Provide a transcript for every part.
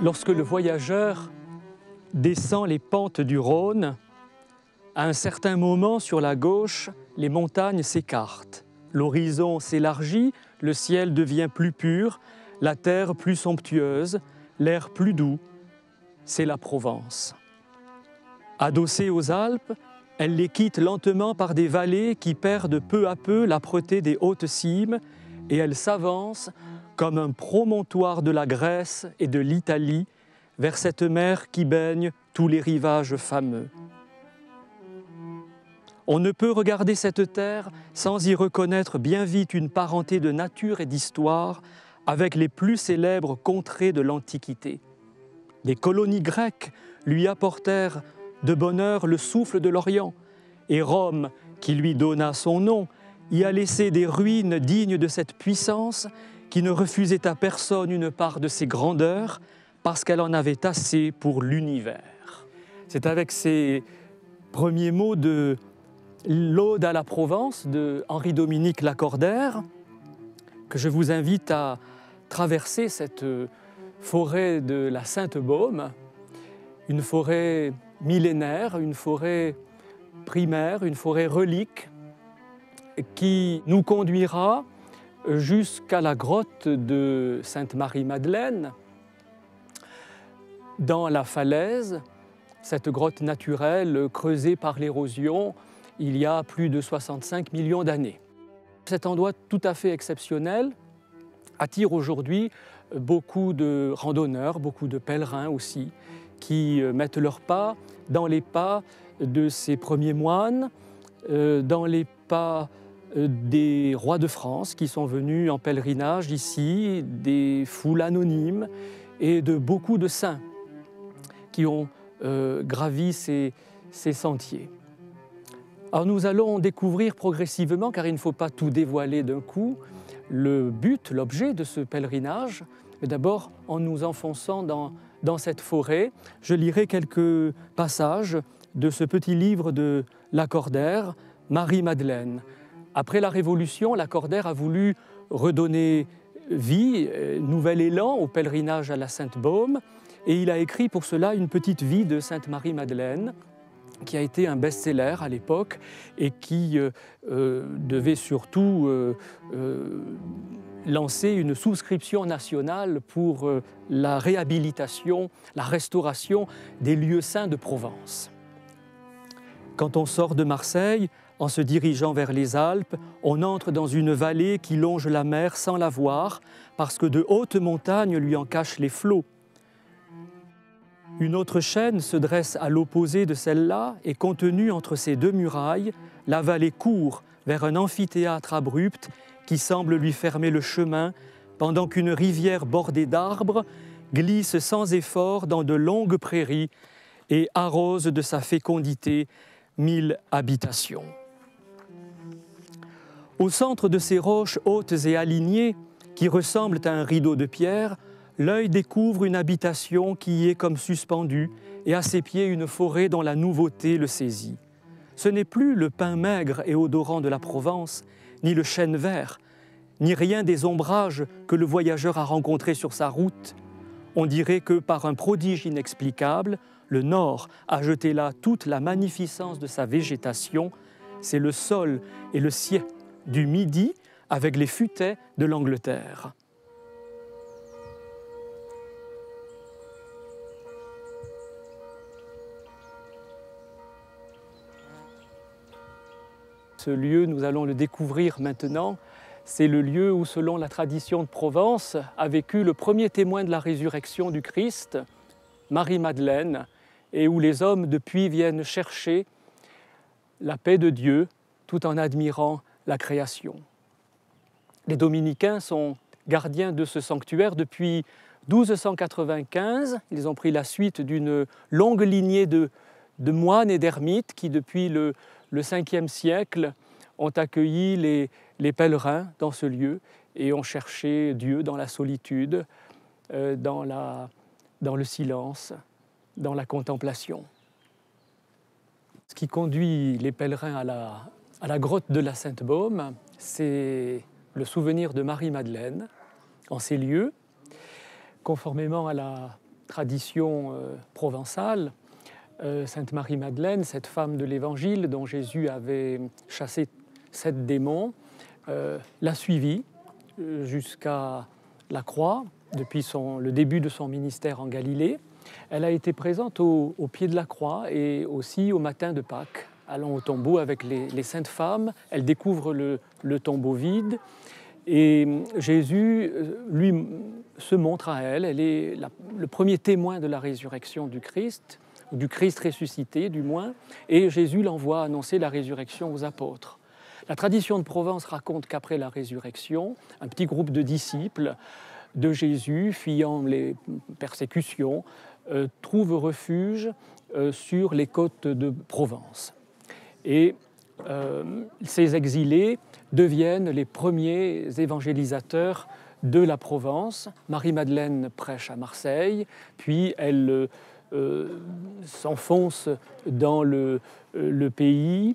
Lorsque le voyageur descend les pentes du Rhône, à un certain moment sur la gauche, les montagnes s'écartent. L'horizon s'élargit, le ciel devient plus pur, la terre plus somptueuse, l'air plus doux. C'est la Provence. Adossée aux Alpes, elle les quitte lentement par des vallées qui perdent peu à peu l'âpreté des hautes cimes et elle s'avance comme un promontoire de la Grèce et de l'Italie vers cette mer qui baigne tous les rivages fameux. On ne peut regarder cette terre sans y reconnaître bien vite une parenté de nature et d'histoire avec les plus célèbres contrées de l'Antiquité. Les colonies grecques lui apportèrent de bonheur le souffle de l'Orient, et Rome, qui lui donna son nom, y a laissé des ruines dignes de cette puissance qui ne refusait à personne une part de ses grandeurs parce qu'elle en avait assez pour l'univers. C'est avec ces premiers mots de l'Aude à la Provence de Henri-Dominique Lacordaire que je vous invite à traverser cette forêt de la Sainte-Baume, une forêt millénaire, une forêt primaire, une forêt relique qui nous conduira jusqu'à la grotte de Sainte-Marie-Madeleine, dans la falaise, cette grotte naturelle creusée par l'érosion il y a plus de 65 millions d'années. Cet endroit tout à fait exceptionnel attire aujourd'hui beaucoup de randonneurs, beaucoup de pèlerins aussi, qui euh, mettent leurs pas dans les pas de ces premiers moines, euh, dans les pas des rois de France qui sont venus en pèlerinage ici, des foules anonymes et de beaucoup de saints qui ont gravi ces, sentiers. Alors nous allons découvrir progressivement, car il ne faut pas tout dévoiler d'un coup, le but, l'objet de ce pèlerinage, d'abord en nous enfonçant dans, dans cette forêt. Je lirai quelques passages de ce petit livre de Lacordaire, Marie-Madeleine. Après la Révolution, Lacordaire a voulu redonner vie, euh, nouvel élan au pèlerinage à la Sainte-Baume, et il a écrit pour cela une petite vie de Sainte Marie-Madeleine, qui a été un best-seller à l'époque et qui euh, euh, devait surtout lancer une souscription nationale pour la réhabilitation, la restauration des lieux saints de Provence. Quand on sort de Marseille, en se dirigeant vers les Alpes, on entre dans une vallée qui longe la mer sans la voir, parce que de hautes montagnes lui en cachent les flots. Une autre chaîne se dresse à l'opposé de celle-là et contenue entre ces deux murailles, la vallée court vers un amphithéâtre abrupt qui semble lui fermer le chemin pendant qu'une rivière bordée d'arbres glisse sans effort dans de longues prairies et arrose de sa fécondité mille habitations. Au centre de ces roches hautes et alignées, qui ressemblent à un rideau de pierre, l'œil découvre une habitation qui y est comme suspendue et à ses pieds une forêt dont la nouveauté le saisit. Ce n'est plus le pain maigre et odorant de la Provence, ni le chêne vert, ni rien des ombrages que le voyageur a rencontrés sur sa route. On dirait que par un prodige inexplicable, le Nord a jeté là toute la magnificence de sa végétation. C'est le sol et le ciel du Midi avec les futaies de l'Angleterre. Ce lieu, nous allons le découvrir maintenant. C'est le lieu où, selon la tradition de Provence, a vécu le premier témoin de la résurrection du Christ, Marie-Madeleine, et où les hommes depuis viennent chercher la paix de Dieu tout en admirant la création. Les dominicains sont gardiens de ce sanctuaire depuis 1295. Ils ont pris la suite d'une longue lignée de, moines et d'ermites qui, depuis le, le 5e siècle, ont accueilli les, pèlerins dans ce lieu et ont cherché Dieu dans la solitude, euh, dans, dans le silence, dans la contemplation. Ce qui conduit les pèlerins à la, à la grotte de la Sainte-Baume, c'est le souvenir de Marie-Madeleine en ces lieux, conformément à la tradition provençale, Sainte Marie-Madeleine, cette femme de l'Évangile dont Jésus avait chassé sept démons, l'a suivie jusqu'à la croix depuis le début de son ministère en Galilée. Elle a été présente au, pied de la croix et aussi au matin de Pâques, allant au tombeau avec les, saintes femmes. Elle découvre le, tombeau vide et Jésus, euh, lui, se montre à elle. Elle est le premier témoin de la résurrection du Christ, du Christ ressuscité du moins, et Jésus l'envoie annoncer la résurrection aux apôtres. La tradition de Provence raconte qu'après la résurrection, un petit groupe de disciples de Jésus, fuyant les persécutions, euh, trouvent refuge euh, sur les côtes de Provence. Et euh, ces exilés deviennent les premiers évangélisateurs de la Provence. Marie-Madeleine prêche à Marseille, puis elle s'enfonce dans le, pays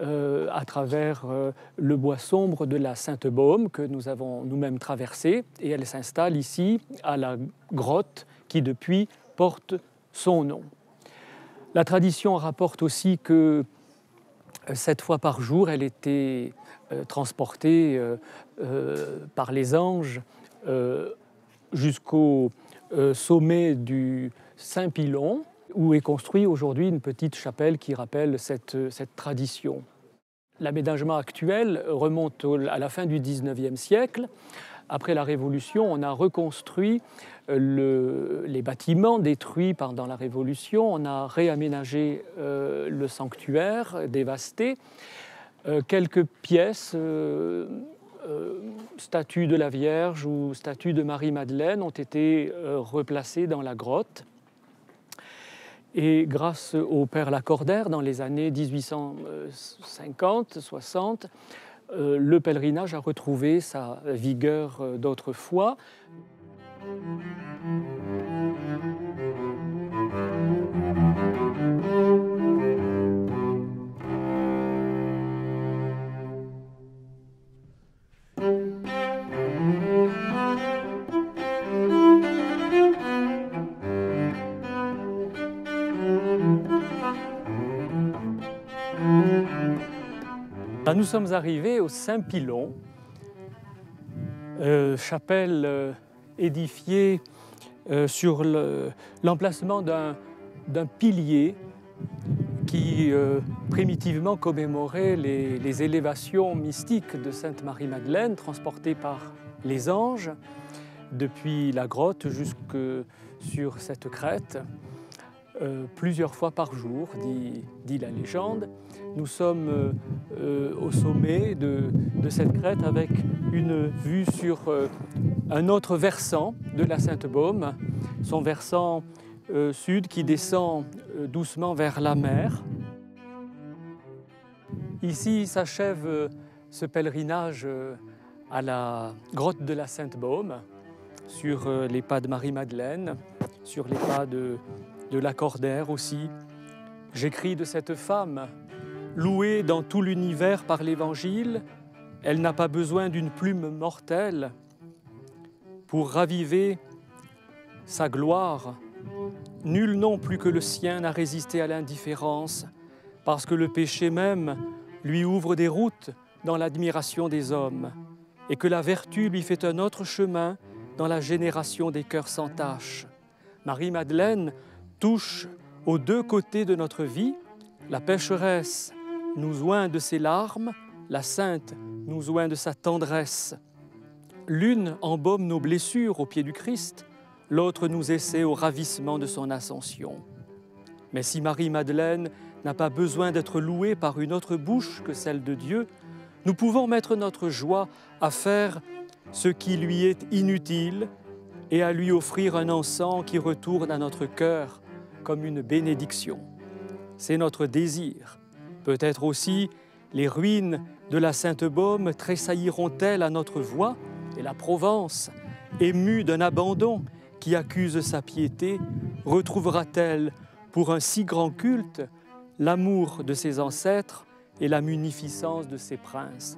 euh, à travers euh, le bois sombre de la Sainte-Baume que nous avons nous-mêmes traversé et elle s'installe ici à la grotte qui depuis porte son nom. La tradition rapporte aussi que euh, sept fois par jour, elle était transportée par les anges jusqu'au sommet du Saint-Pilon, où est construite aujourd'hui une petite chapelle qui rappelle cette, tradition. L'aménagement actuel remonte à la fin du XIXe siècle. Après la Révolution, on a reconstruit euh, les bâtiments détruits pendant la Révolution, on a réaménagé euh, le sanctuaire dévasté. Euh, quelques pièces, statues de la Vierge ou statues de Marie-Madeleine, ont été replacées dans la grotte. Et grâce au père Lacordaire, dans les années 1850-60, euh, le pèlerinage a retrouvé sa vigueur euh, d'autrefois. Nous sommes arrivés au Saint-Pilon, euh, chapelle euh, édifiée euh, sur l'emplacement d'un pilier qui primitivement commémorait les, élévations mystiques de Sainte Marie-Madeleine transportées par les anges depuis la grotte jusque sur cette crête. Plusieurs fois par jour, dit, la légende. Nous sommes euh, euh, au sommet de, cette crête avec une vue sur un autre versant de la Sainte-Baume, son versant sud qui descend doucement vers la mer. Ici s'achève ce pèlerinage à la grotte de la Sainte-Baume, sur les pas de Marie-Madeleine, sur les pas de de l'accordaire aussi. J'écris de cette femme, louée dans tout l'univers par l'Évangile, elle n'a pas besoin d'une plume mortelle pour raviver sa gloire. Nul non plus que le sien n'a résisté à l'indifférence, parce que le péché même lui ouvre des routes dans l'admiration des hommes, et que la vertu lui fait un autre chemin dans la génération des cœurs sans tache. Marie-Madeleine touche aux deux côtés de notre vie. La pécheresse nous oint de ses larmes, la sainte nous oint de sa tendresse. L'une embaume nos blessures au pied du Christ, l'autre nous essaie au ravissement de son ascension. Mais si Marie-Madeleine n'a pas besoin d'être louée par une autre bouche que celle de Dieu, nous pouvons mettre notre joie à faire ce qui lui est inutile et à lui offrir un encens qui retourne à notre cœur comme une bénédiction. C'est notre désir. Peut-être aussi les ruines de la Sainte-Baume tressailliront-elles à notre voix et la Provence, émue d'un abandon qui accuse sa piété, retrouvera-t-elle pour un si grand culte l'amour de ses ancêtres et la munificence de ses princes?